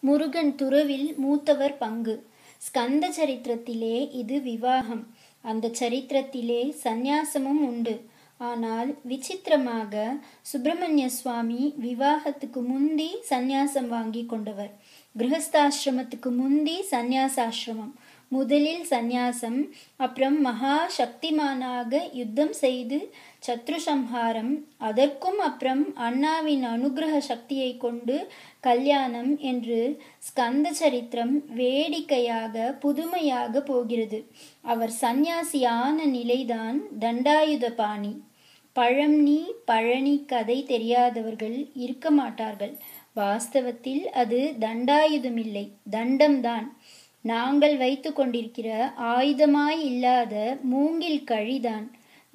முருகன் துறவில் மூத்தவர் பங்கு. ஸ்கந்த சரித்திரத்திலே இது விவாகம். அந்த சரித்திரத்திலே சந்நியாசமும் உண்டு. ஆனால் விசித்திரமாக சுப்பிரமணிய சுவாமி விவாகத்துக்கு முந்தி சந்நியாசம் வாங்கி கொண்டவர். கிரகஸ்தாசிரமத்துக்கு முந்தி சந்நியாசாசிரமம். முதலில் சந்நியாசம் அப்புறம் மகா சக்திமானாக யுத்தம் செய்து சத்ருசம்ஹாரம் அதற்கும் அப்புறம் அண்ணாவின் அனுகிரக சக்தியை கொண்டு கல்யாணம் என்று ஸ்கந்த சரித்திரம் வேடிக்கையாக புதுமையாக போகிறது. அவர் சந்நியாசியான நிலைதான் தண்டாயுத பாணி. பழம்னி பழனி கதை தெரியாதவர்கள் இருக்க மாட்டார்கள். வாஸ்தவத்தில் அது தண்டாயுதமில்லை தண்டம்தான். நாங்கள் வைத்து கொண்டிருக்கிற ஆயுதமாய் இல்லாத மூங்கில் கழிதான்.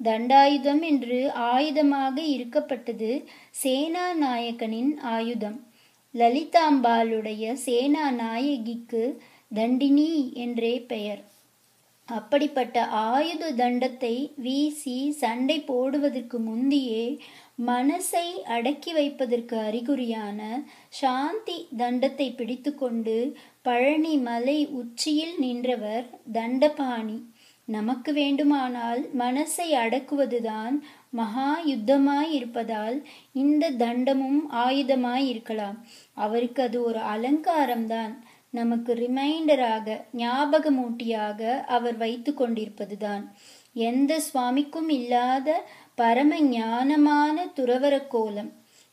தண்டாயுதம் என்று ஆயுதமாக இருக்கப்பட்டது சேனாநாயகனின் ஆயுதம். லலிதாம்பாளுடைய சேனாநாயகிக்கு தண்டினி என்றே பெயர். அப்படிப்பட்ட ஆயுத தண்டத்தை வீசி சண்டை போடுவதற்கு முந்தியே மனசை அடக்கி வைப்பதற்கு அறிகுறியான சாந்தி தண்டத்தை பிடித்துக்கொண்டு பழனி மலை உச்சியில் நின்றவர் தண்டபாணி. நமக்கு வேண்டுமானால் மனசை அடக்குவதுதான் மகா யுத்தமாய் இருப்பதால் இந்த தண்டமும் ஆயுதமாய் இருக்கலாம் அவருக்கு அது ஒரு அலங்காரம்தான். நமக்கு ரிமைண்டராக ஞாபகமூட்டியாக அவர் வைத்து கொண்டிருப்பதுதான் எந்த சுவாமிக்கும் இல்லாத பரம ஞானமான துறவர கோலம்.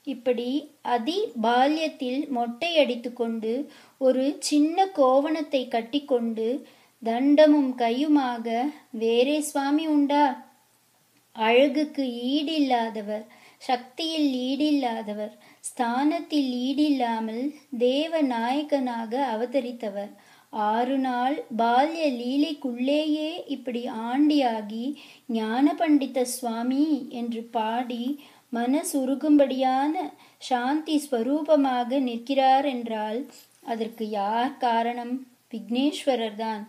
இப்படி அதி பால்யத்தில் மொட்டை அடித்துக்கொண்டு ஒரு சின்ன கோவணத்தை கட்டிக்கொண்டு தண்டமும் கையுமாக வேறே சுவாமி உண்டா? அழகுக்கு ஈடில்லாதவர். சக்தியில் ஈடில்லாதவர் ஸ்தானத்தில் ஈடில்லாமல் தேவ நாயகனாக அவதரித்தவர். ஆறு நாள் பால்ய லீலைக்குள்ளேயே இப்படி ஆண்டியாகி ஞான பண்டித சுவாமி என்று பாடி மனசுருகும்படியான சாந்தி ஸ்வரூபமாக நிற்கிறார் என்றால் அதற்கு யார் காரணம்? விக்னேஸ்வரர் தான்.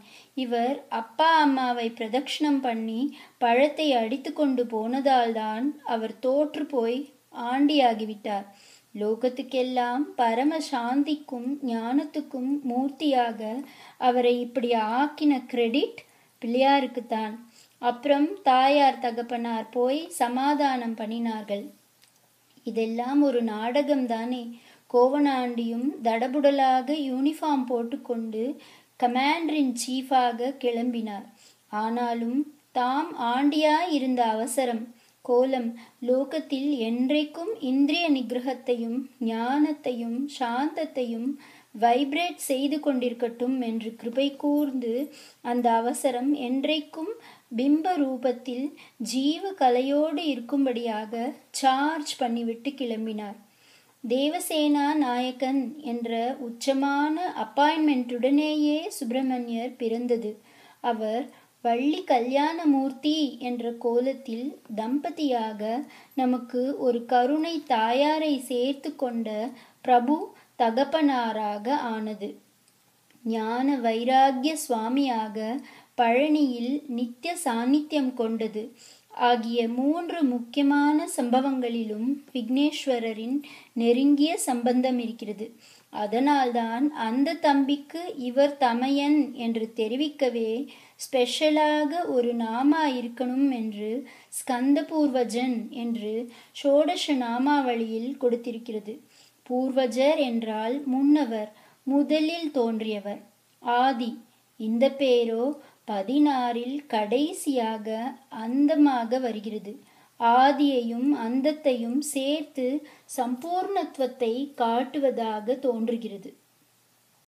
இவர் அப்பா அம்மாவை பிரதட்சணம் பண்ணி பழத்தை அடித்து கொண்டு போனதால்தான் அவர் தோற்று போய் ஆண்டியாகிவிட்டார். லோகத்துக்கெல்லாம் பரம சாந்திக்கும் ஞானத்துக்கும் மூர்த்தியாக அவரை இப்படி ஆக்கின கிரெடிட் பிள்ளையாருக்குத்தான் அப்புறம் தாயார் தகப்பனார் போய் சமாதானம் பண்ணினார்கள். இதெல்லாம் ஒரு நாடகம் தானே கோவனாண்டியும் தடபுடலாக யூனிஃபார்ம் போட்டுக்கொண்டு கமாண்டரின் சீஃபாக கிளம்பினார். ஆனாலும் தாம் ஆண்டியாய் இருந்த அவசரம் கோலம் லோகத்தில் என்றைக்கும் இந்திரிய நிகிரகத்தையும் ஞானத்தையும் சாந்தத்தையும் வைப்ரேட் செய்து கொண்டிருக்கட்டும் என்று கிருபை கூர்ந்து அந்த அவசரம் என்றைக்கும் பிம்ப ரூபத்தில் ஜீவ கலையோடு இருக்கும்படியாக சார்ஜ் பண்ணிவிட்டு கிளம்பினார். தேவசேனா நாயக்கன் என்ற உச்சமான அப்பாயின்மெண்ட்டுடனேயே சுப்பிரமணியர் பிறந்தது. அவர் வள்ளி கல்யாணமூர்த்தி என்ற கோலத்தில் தம்பதியாக நமக்கு ஒரு கருணை தாயாரை சேர்த்து கொண்ட பிரபு தகப்பனாராக ஆனது. ஞான வைராகிய சுவாமியாக பழனியில் நித்திய சாநித்தியம் கொண்டது. ஆகிய மூன்று முக்கியமான சம்பவங்களிலும் விக்னேஸ்வரரின் நெருங்கிய சம்பந்தம் இருக்கிறது. அதனால்தான் அந்த தம்பிக்கு இவர் தமையன் என்று தெரிவிக்கவே ஸ்பெஷலாக ஒரு நாமா இருக்கணும் என்று ஸ்கந்த பூர்வஜன் என்று ஷோடச நாமாவளியில் கொடுத்திருக்கிறது. பூர்வஜர் என்றால் முன்னவர் முதலில் தோன்றியவர். ஆதி இந்த பேரோ பதினாறில் கடைசியாக அந்தமாக வருகிறது. ஆதியையும் அந்தத்தையும் சேர்த்து சம்பூர்ணத்துவத்தை காட்டுவதாக தோன்றுகிறது.